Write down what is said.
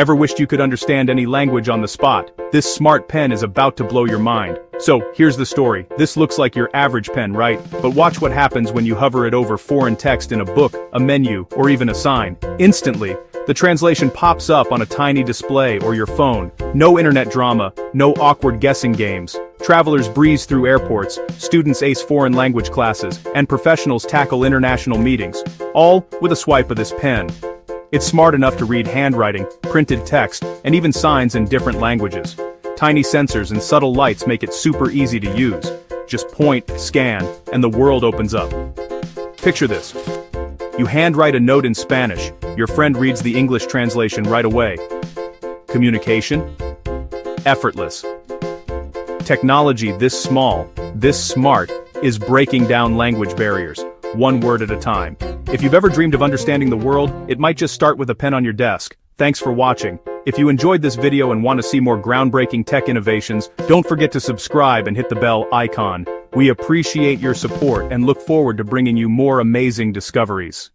Ever wished you could understand any language on the spot? This smart pen is about to blow your mind. So, here's the story. This looks like your average pen, right? But watch what happens when you hover it over foreign text in a book, a menu, or even a sign. Instantly, the translation pops up on a tiny display or your phone. No internet drama, no awkward guessing games. Travelers breeze through airports, students ace foreign language classes, and professionals tackle international meetings. All with a swipe of this pen. It's smart enough to read handwriting, printed text, and even signs in different languages. Tiny sensors and subtle lights make it super easy to use. Just point, scan, and the world opens up. Picture this. You handwrite a note in Spanish, your friend reads the English translation right away. Communication? Effortless. Technology this small, this smart, is breaking down language barriers, one word at a time. If you've ever dreamed of understanding the world, it might just start with a pen on your desk. Thanks for watching. If you enjoyed this video and want to see more groundbreaking tech innovations, don't forget to subscribe and hit the bell icon. We appreciate your support and look forward to bringing you more amazing discoveries.